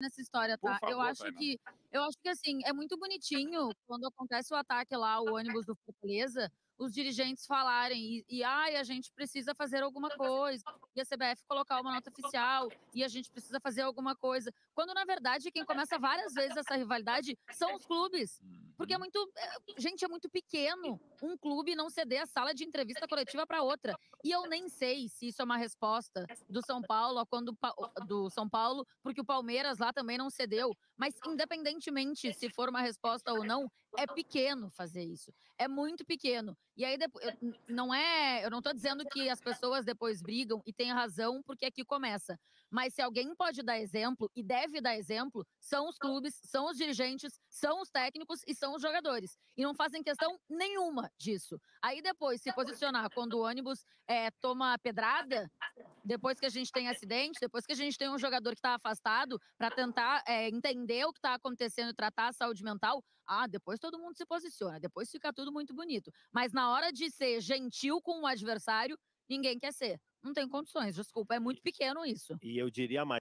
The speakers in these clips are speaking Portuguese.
nessa história, tá? Favor, eu acho que eu acho que assim, é muito bonitinho quando acontece o ataque lá, o ônibus do Fortaleza, os dirigentes falarem e, e ai, a gente precisa fazer alguma coisa, e a CBF colocar uma nota oficial, e a gente precisa fazer alguma coisa. Quando, na verdade, quem começa várias vezes essa rivalidade são os clubes. Porque é uhum. muito. É, gente, é muito pequeno um clube não ceder a sala de entrevista coletiva para outra. E eu nem sei se isso é uma resposta do São Paulo, quando do São Paulo, porque o Palmeiras lá também não cedeu. Mas, independentemente se for uma resposta ou não, é pequeno fazer isso. É muito pequeno. E aí, depois, não é. Eu não estou dizendo que as pessoas depois brigam e têm razão, porque aqui começa. Mas se alguém pode dar exemplo e deve dar exemplo, são os clubes, são os dirigentes, são os técnicos e são os jogadores. E não fazem questão nenhuma disso. Aí depois se posicionar quando o ônibus é, toma pedrada, depois que a gente tem acidente, depois que a gente tem um jogador que está afastado, para tentar é, entender o que está acontecendo e tratar a saúde mental, ah, depois todo mundo se posiciona, depois fica tudo muito bonito. Mas na hora de ser gentil com o adversário, ninguém quer ser. Não tem condições, desculpa, é muito pequeno isso. E eu diria mais.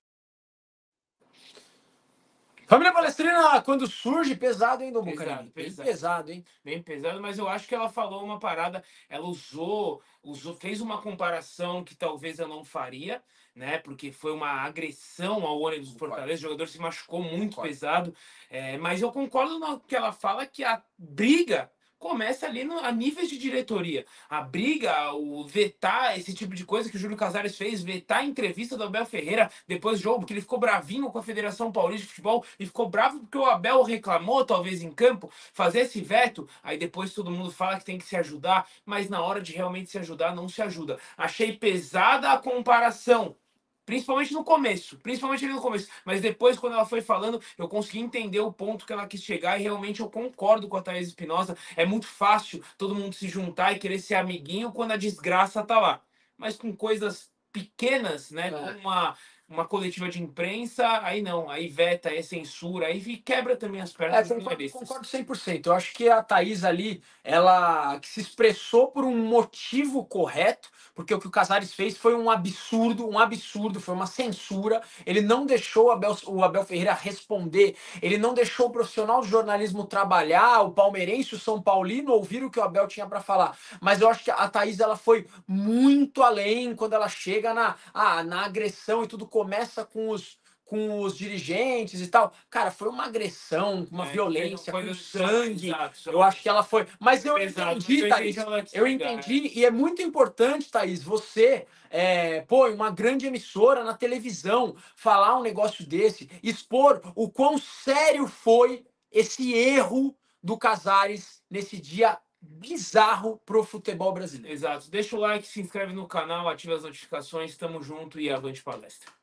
Família Palestrina, quando surge, pesado, hein, Dom pesado, Bem pesado, hein? Bem pesado, mas eu acho que ela falou uma parada, ela usou, usou, fez uma comparação que talvez eu não faria, né? Porque foi uma agressão ao ônibus do Fortaleza, o jogador se machucou muito pesado. É, mas eu concordo no que ela fala que a briga começa ali no, a níveis de diretoria. A briga, o vetar esse tipo de coisa que o Júlio Casares fez, vetar a entrevista do Abel Ferreira depois do jogo, porque ele ficou bravinho com a Federação Paulista de Futebol e ficou bravo porque o Abel reclamou, talvez em campo, fazer esse veto. Aí depois todo mundo fala que tem que se ajudar, mas na hora de realmente se ajudar, não se ajuda. Achei pesada a comparação Principalmente no começo, principalmente ali no começo. Mas depois, quando ela foi falando, eu consegui entender o ponto que ela quis chegar e realmente eu concordo com a Thaís Espinosa. É muito fácil todo mundo se juntar e querer ser amiguinho quando a desgraça tá lá. Mas com coisas pequenas, né? É. Com uma uma coletiva de imprensa, aí não, aí veta, aí censura, aí quebra também as pernas é, concordo, concordo 100%. Eu acho que a Thaís ali, ela que se expressou por um motivo correto, porque o que o Casares fez foi um absurdo, um absurdo, foi uma censura. Ele não deixou o Abel, o Abel Ferreira responder, ele não deixou o profissional do jornalismo trabalhar, o palmeirense, o São Paulino ouvir o que o Abel tinha para falar. Mas eu acho que a Thaís ela foi muito além quando ela chega na, ah, na agressão e tudo começa com os com os dirigentes e tal. Cara, foi uma agressão, uma é, violência, com sangue. Exato, eu acho que ela foi. Mas eu entendi, Thaís. Eu entendi, e é muito importante, Thaís, você, é, pô, uma grande emissora na televisão, falar um negócio desse, expor o quão sério foi esse erro do Casares nesse dia bizarro pro futebol brasileiro. Exato. Deixa o like, se inscreve no canal, ativa as notificações, tamo junto e avante palestra.